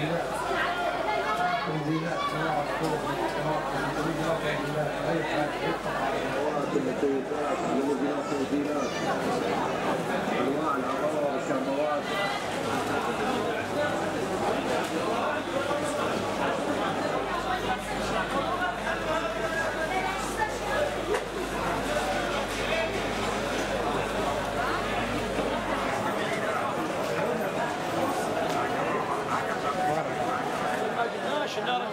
嗯。好的 شنو